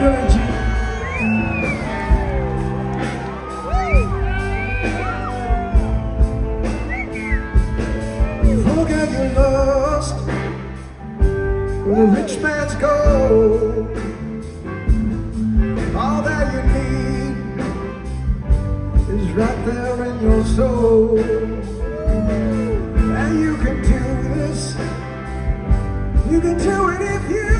Forget your lust with a rich man's gold. All that you need is right there in your soul. And you can do this. You can do it if you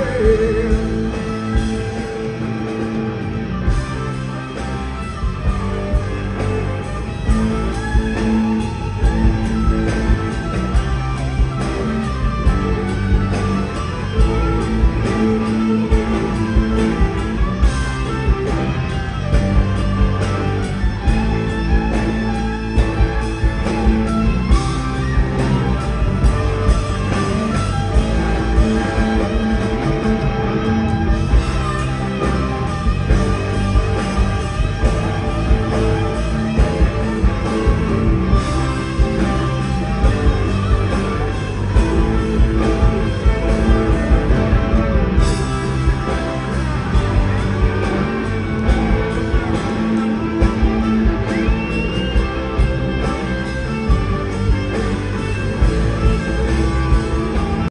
I